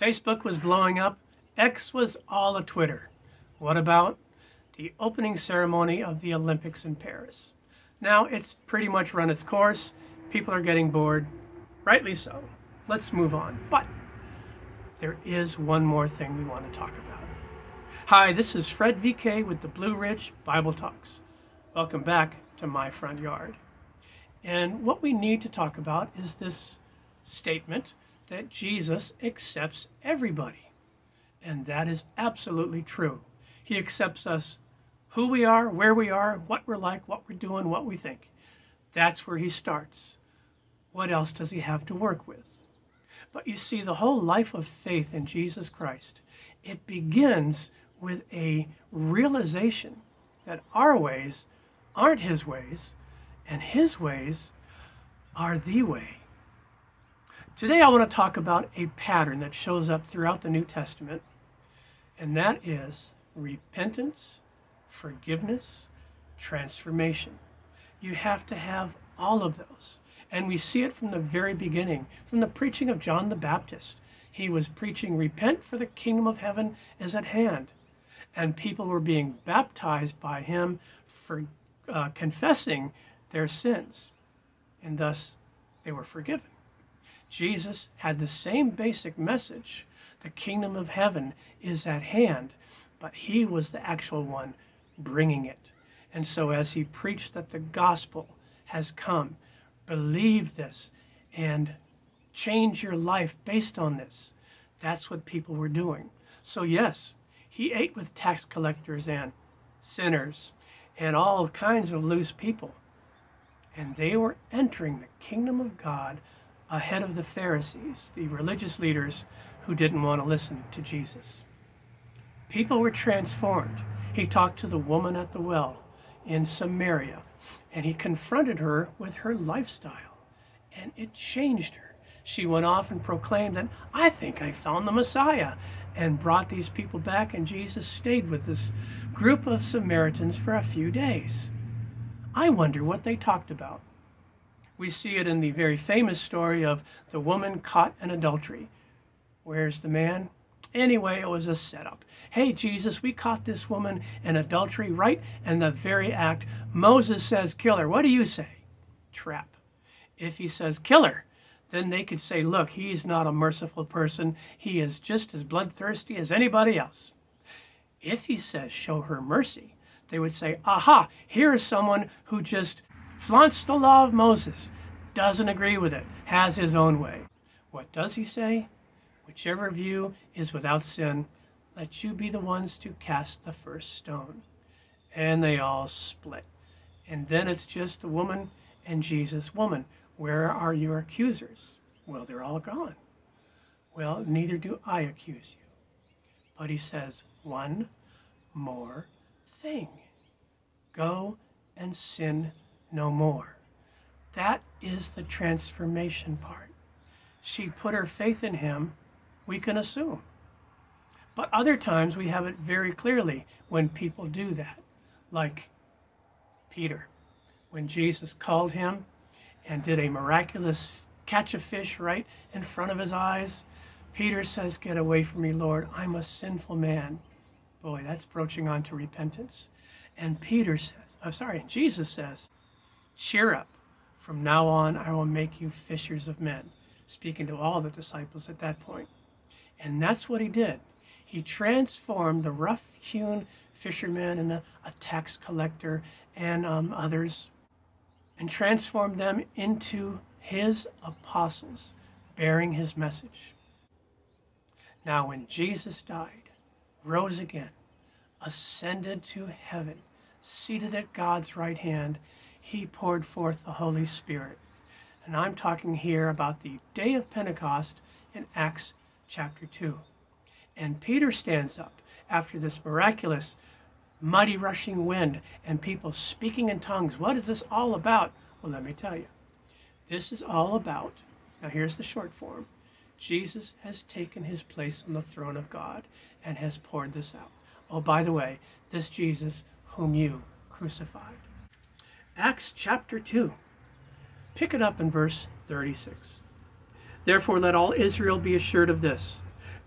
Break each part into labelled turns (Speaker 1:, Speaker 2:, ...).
Speaker 1: Facebook was blowing up. X was all a Twitter. What about the opening ceremony of the Olympics in Paris? Now it's pretty much run its course. People are getting bored. Rightly so. Let's move on. But there is one more thing we want to talk about. Hi, this is Fred VK with the Blue Ridge Bible Talks. Welcome back to my front yard. And what we need to talk about is this statement that Jesus accepts everybody. And that is absolutely true. He accepts us who we are, where we are, what we're like, what we're doing, what we think. That's where he starts. What else does he have to work with? But you see, the whole life of faith in Jesus Christ, it begins with a realization that our ways aren't his ways, and his ways are the way. Today, I want to talk about a pattern that shows up throughout the New Testament, and that is repentance, forgiveness, transformation. You have to have all of those. And we see it from the very beginning, from the preaching of John the Baptist. He was preaching, Repent, for the kingdom of heaven is at hand. And people were being baptized by him for uh, confessing their sins. And thus they were forgiven. Jesus had the same basic message the kingdom of heaven is at hand, but he was the actual one bringing it. And so, as he preached that the gospel has come, believe this and change your life based on this. That's what people were doing. So, yes, he ate with tax collectors and sinners and all kinds of loose people. And they were entering the kingdom of God ahead of the Pharisees, the religious leaders who didn't want to listen to Jesus. People were transformed. He talked to the woman at the well in Samaria, and he confronted her with her lifestyle, and it changed her. She went off and proclaimed that, I think I found the Messiah, and brought these people back, and Jesus stayed with this group of Samaritans for a few days. I wonder what they talked about. We see it in the very famous story of the woman caught in adultery. Where's the man? Anyway, it was a setup. Hey, Jesus, we caught this woman in adultery right in the very act. Moses says, kill her. What do you say? Trap. If he says, kill her, then they could say, look, he's not a merciful person. He is just as bloodthirsty as anybody else. If he says, show her mercy, they would say, aha, here is someone who just flaunts the law of Moses, doesn't agree with it, has his own way. What does he say? Whichever view is without sin, let you be the ones to cast the first stone. And they all split. And then it's just the woman and Jesus. Woman, where are your accusers? Well, they're all gone. Well, neither do I accuse you. But he says, one more thing. Go and sin no more. That is the transformation part. She put her faith in him, we can assume. But other times we have it very clearly when people do that, like Peter, when Jesus called him and did a miraculous catch a fish right in front of his eyes. Peter says, Get away from me, Lord. I'm a sinful man. Boy, that's broaching on to repentance. And Peter says, I'm sorry, Jesus says, Cheer up. From now on, I will make you fishers of men. Speaking to all the disciples at that point. And that's what he did. He transformed the rough hewn fisherman and a, a tax collector and um, others and transformed them into his apostles, bearing his message. Now, when Jesus died, rose again, ascended to heaven, seated at God's right hand, he poured forth the Holy Spirit. And I'm talking here about the day of Pentecost in Acts chapter 2. And Peter stands up after this miraculous, mighty rushing wind and people speaking in tongues. What is this all about? Well, let me tell you. This is all about, now here's the short form Jesus has taken his place on the throne of God and has poured this out. Oh, by the way, this Jesus whom you crucified. Acts chapter 2. Pick it up in verse 36. Therefore, let all Israel be assured of this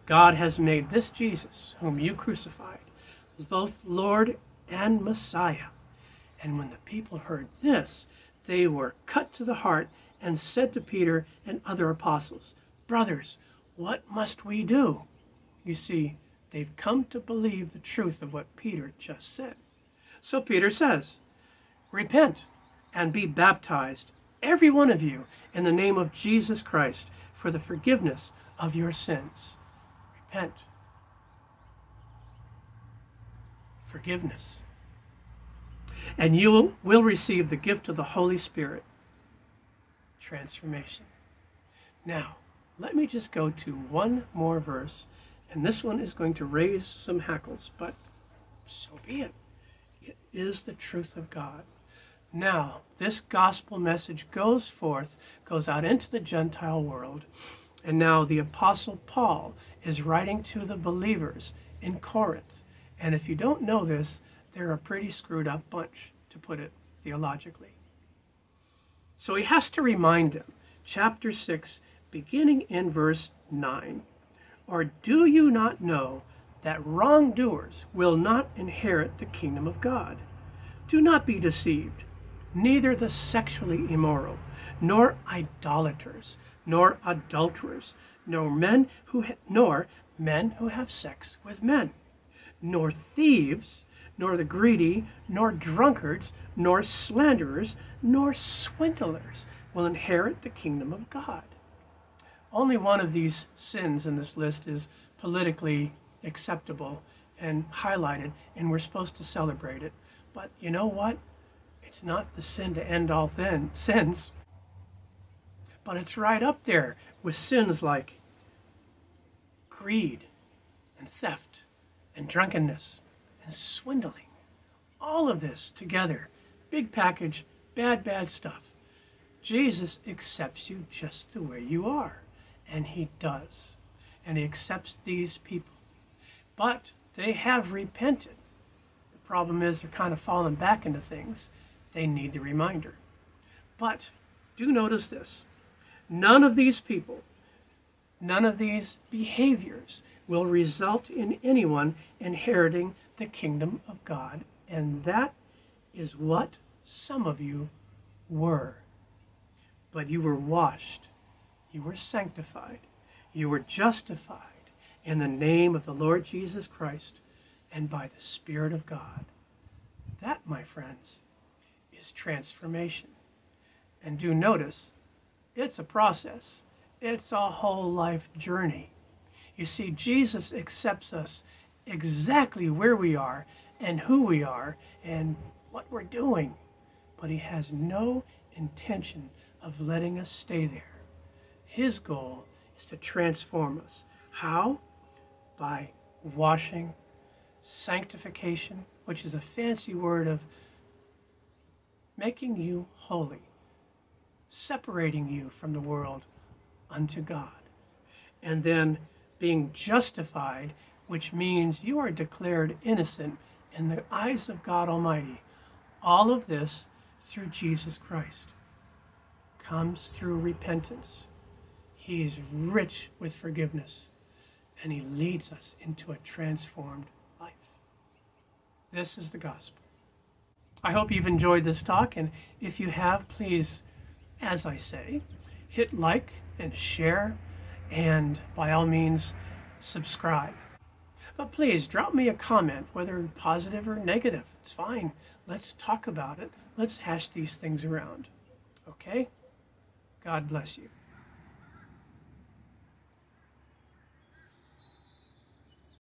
Speaker 1: God has made this Jesus, whom you crucified, both Lord and Messiah. And when the people heard this, they were cut to the heart and said to Peter and other apostles, Brothers, what must we do? You see, they've come to believe the truth of what Peter just said. So Peter says, Repent and be baptized, every one of you, in the name of Jesus Christ, for the forgiveness of your sins. Repent. Forgiveness. And you will receive the gift of the Holy Spirit. Transformation. Now, let me just go to one more verse, and this one is going to raise some hackles, but so be it. It is the truth of God. Now, this gospel message goes forth, goes out into the Gentile world, and now the Apostle Paul is writing to the believers in Corinth. And if you don't know this, they're a pretty screwed up bunch, to put it theologically. So he has to remind them, chapter 6, beginning in verse 9 Or do you not know that wrongdoers will not inherit the kingdom of God? Do not be deceived. Neither the sexually immoral, nor idolaters, nor adulterers, nor men who nor men who have sex with men, nor thieves, nor the greedy, nor drunkards, nor slanderers, nor swindlers will inherit the kingdom of God. Only one of these sins in this list is politically acceptable and highlighted, and we're supposed to celebrate it. But you know what? It's not the sin to end all thin, sins, but it's right up there with sins like greed and theft and drunkenness and swindling. All of this together, big package, bad, bad stuff. Jesus accepts you just the way you are. And he does. And he accepts these people. But they have repented. The problem is they're kind of falling back into things. They need the reminder. But do notice this none of these people, none of these behaviors will result in anyone inheriting the kingdom of God. And that is what some of you were. But you were washed you were sanctified. You were justified in the name of the Lord Jesus Christ and by the Spirit of God. That, my friends, is transformation. And do notice, it's a process. It's a whole life journey. You see, Jesus accepts us exactly where we are and who we are and what we're doing. But he has no intention of letting us stay there. His goal is to transform us. How? By washing, sanctification, which is a fancy word of making you holy, separating you from the world unto God. And then being justified, which means you are declared innocent in the eyes of God Almighty. All of this through Jesus Christ comes through repentance. He is rich with forgiveness, and He leads us into a transformed life. This is the gospel. I hope you've enjoyed this talk, and if you have, please, as I say, hit like and share, and by all means, subscribe. But please drop me a comment, whether positive or negative. It's fine. Let's talk about it. Let's hash these things around. Okay? God bless you.